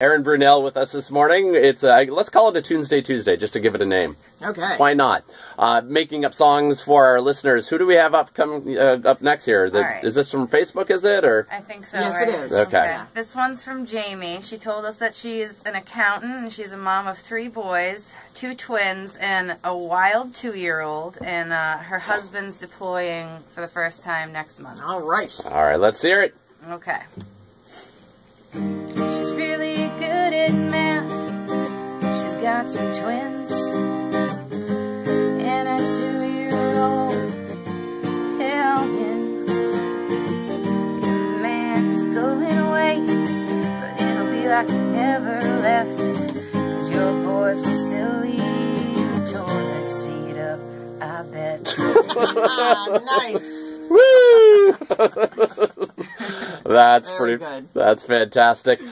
Erin Brunelle with us this morning. It's uh, let's call it a Tuesday Tuesday, just to give it a name. Okay. Why not? Uh, making up songs for our listeners. Who do we have up coming uh, up next here? The, All right. Is this from Facebook? Is it or? I think so. Yes, right? it is. Okay. This one's from Jamie. She told us that she's an accountant and she's a mom of three boys, two twins, and a wild two-year-old. And uh, her husband's deploying for the first time next month. All right. All right, let's hear it. Okay. She's got some twins and a two-year-old hellion. Your man's going away, but it'll be like he never left. Cause your boys will still leave the toilet seat up, I bet. Ah, nice. Woo! That's Very pretty. good. That's fantastic.